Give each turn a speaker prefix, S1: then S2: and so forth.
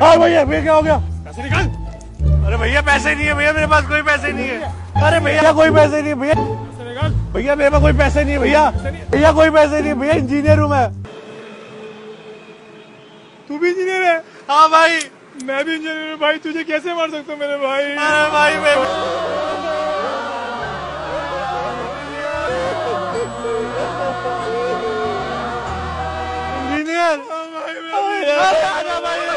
S1: हाँ भैया भैया क्या हो गया।
S2: पैसे निकाल।
S1: अरे भैया पैसे नहीं है भैया मेरे पास कोई पैसे नहीं है। अरे भैया कोई पैसे नहीं है भैया। भैया मेरे पास कोई पैसे नहीं है भैया। भैया कोई पैसे नहीं भैया इंजीनियर हूँ मैं।
S2: तू भी इंजीनियर है?
S1: हाँ भाई।
S2: मैं भी इंजीनियर हूँ भाई। तुझे कैसे मार सकता हूँ मेरे भाई?
S1: अरे भाई मैं इंजीनियर? हाँ भाई